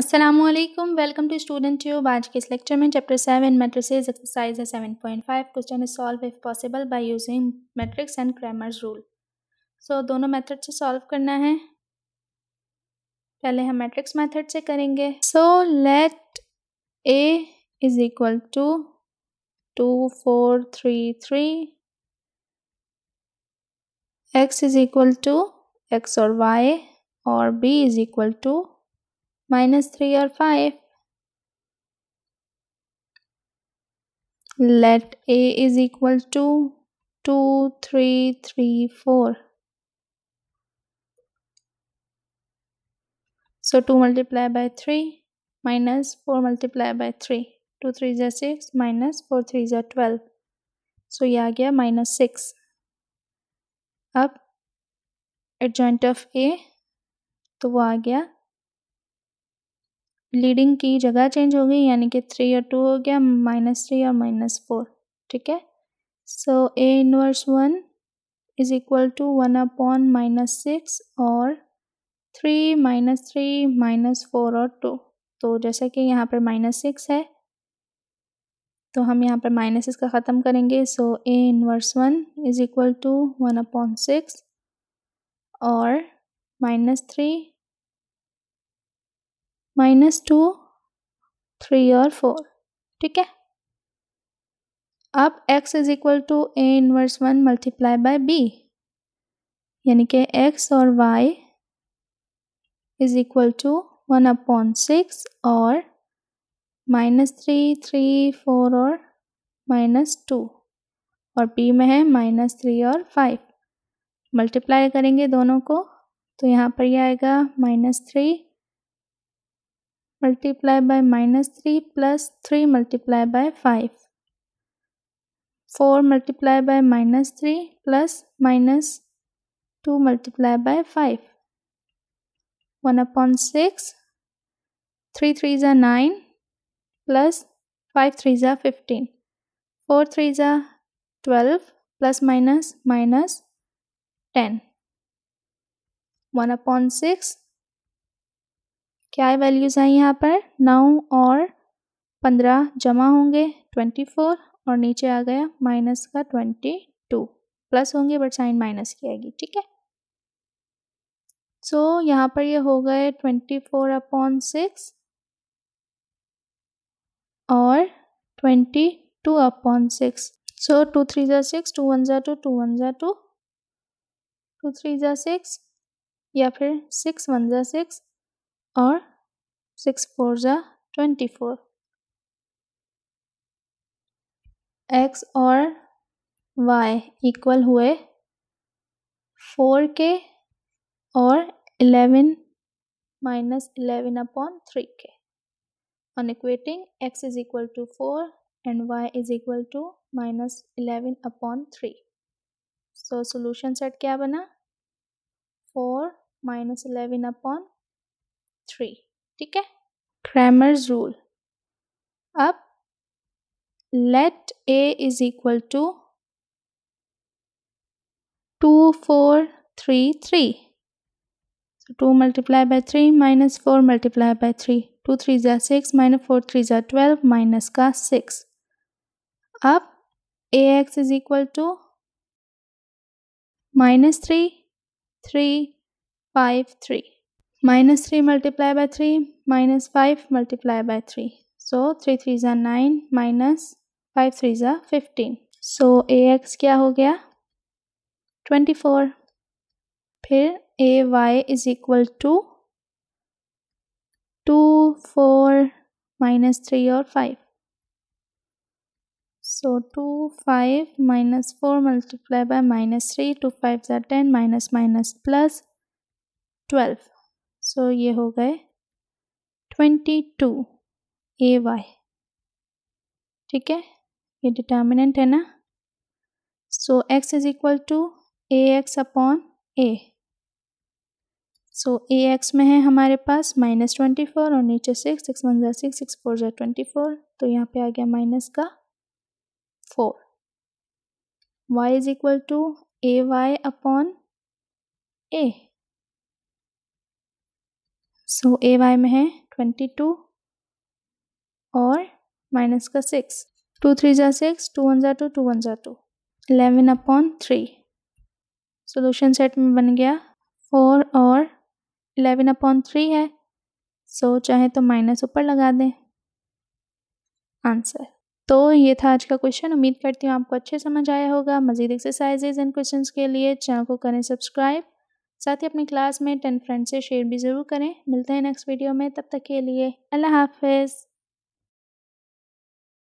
Aslam welcome to student tube आज के इस लेक्चर में चैप्टर सेवन मेट्रिसेस एक्सरसाइज है seven point five question is solve if possible by using matrix and Cramer's rule so दोनों method से solve करना है। पहले हम मैट्रिक्स मेथड से करेंगे। So let A is equal to two four three three X is equal to X और Y और B is equal to minus 3 or 5. Let A is equal to 2, 3, 3, 4. So 2 multiplied by 3 minus 4 multiplied by 3. 2 3 is 6 minus 4 3 is 12. So ये आ गया minus 6. अब adjoint of A तो वो आ गया leading की जगह चेंज हो गई, यानी कि थ्री और टू हो गया माइनस थ्री और माइनस फोर ठीक है? So A inverse one is equal to one upon minus six और three minus three minus four और टू तो जैसे कि यहाँ पर माइनस सिक्स है तो हम यहाँ पर माइनस इसका ख़त्म करेंगे। So A inverse one is equal to one upon six और minus three minus two three और फोर ठीक है? अब x is equal to A inverse one multiply by B यानी कि x और y is equal to one upon six और minus three three four और माइनस टू और b में है माइनस थ्री और फाइव मल्टीप्लाई करेंगे दोनों को तो यहाँ पर यह आएगा minus three multiply by minus 3 plus 3 multiply by 5. 4 multiply by minus 3 plus minus 2 multiply by 5. 1 upon 6. 3 3s are 9 plus 5 3s are 15. 4 3s are 12 plus minus minus 10. 1 upon 6 क्या वैल्यूज़ हैं यहाँ पर? नौ और पंद्रह जमा होंगे ट्वेंटी फोर और नीचे आ गया माइनस का ट्वेंटी टू प्लस होंगे बट साइन माइनस की आएगी ठीक है? सो so, यहाँ पर ये हो गए ट्वेंटी फोर अपॉन सिक्स और twenty two upon six so two three ज़ा सिक्स टू वन ज़ा टू टू वन ज़ा टू टू थ्री ज़ा सिक्स या फिर सिक्स वन ज़ा सिक्स और सिक्स फोर ज़ा ट्वेंटी फोर। एक्स और वाई इक्वल हुए फोर के और eleven minus eleven upon three के। On equating X is equal to four and Y is equal to minus eleven upon three so solution set क्या बना? Four minus eleven upon three ठीक है? Cramer's rule अब let A is equal to two four three three two multiply by three minus four multiply by three two three ज़ा six minus four three ज़ा twelve minus का six अब A X is equal to minus three three five three minus 3 multiplied by 3 minus 5 multiplied by 3 so 3 3 is 9 minus 5 3 is 15 so ax क्या हो गया 24 फिर ay is equal to 2 4 minus 3 और 5 so 2 5 minus 4 multiplied by minus 3 2 5 are 10 minus minus plus 12 so ये हो गए twenty two A Y ठीक है? ये डिटर्मिनेंट है ना? So X is equal to A X upon A so A X में है हमारे पास माइनस ट्वेंटी फोर और नीचे सिक्स सिक्स वन ज़ा सिक्स सिक्स फोर ज़ा ट्वेंटी फोर तो यहाँ पे आ गया माइनस का four Y is equal to A Y upon A so A Y में है ट्वेंटी टू और माइनस का सिक्स। टू थ्री ज़ा सिक्स टू वन ज़ा टू टू वन ज़ा two. Eleven upon three. Solution set में बन गया फोर और इलेवन अपॉन थ्री है। सो so, चाहे तो माइनस ऊपर लगा दें। आंसर। तो ये था आज का क्वेश्चन। उम्मीद करती हूँ आपको अच्छे समझ आया होगा। मजीद एक्सरसाइजेज एंड क्वेश्चंस के लिए चैनल को करें सब्सक्राइब। साथ ही अपनी क्लास में टेन फ्रेंड से शेयर भी ज़रूर करें। मिलते हैं नेक्स्ट वीडियो में, तब तक के लिए अल्लाह हाफिज़।